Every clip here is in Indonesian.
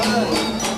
Good.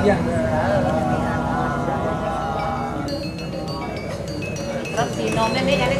Ini kan berdua nih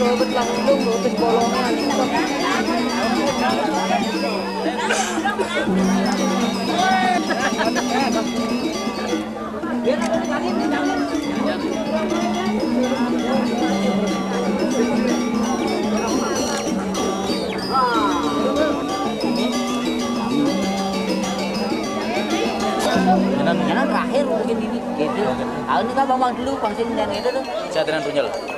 rồi bên bò lông này. Karena terakhir mungkin ini gitu. Ah ini kan bang dulu bang sini dan itu tuh. Saya dengan punya loh.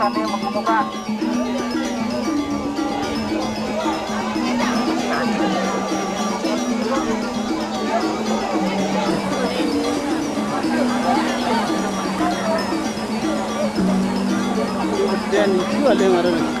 sambil mengemuka. Dan itu ada yang ada.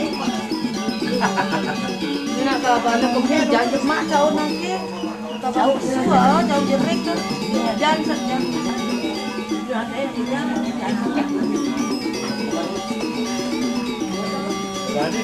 kabana janjuk mak jauh nanti jauh jauh kan Jadi!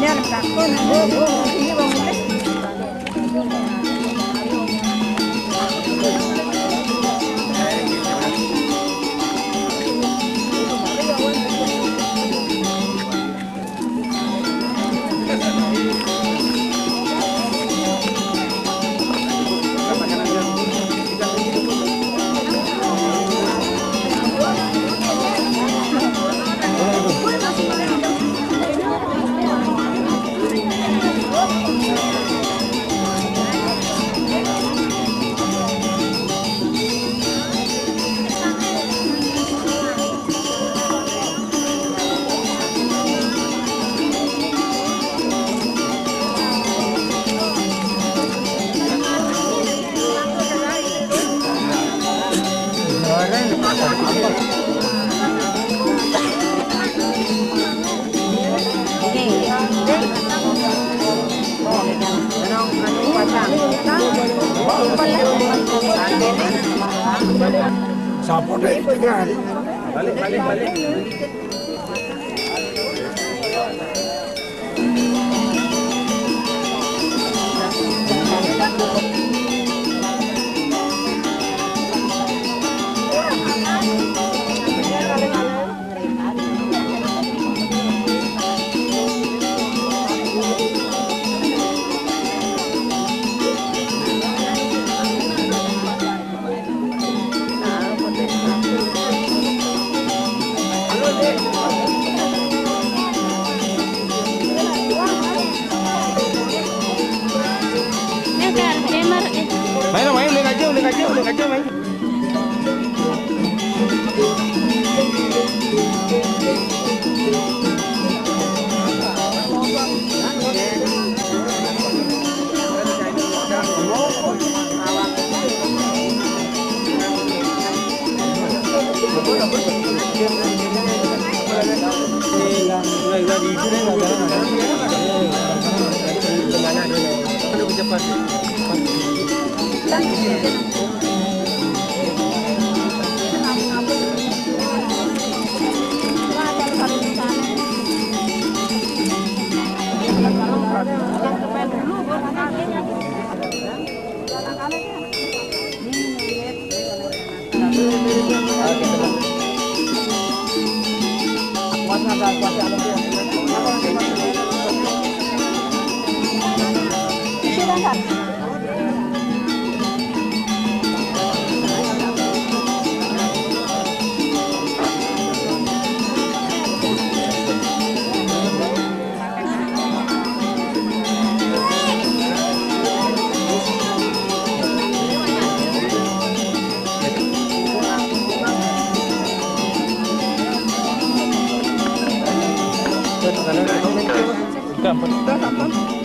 Biar takut. vale, vale. Tá Quatro. Quatro. Né? bonita, Ramón.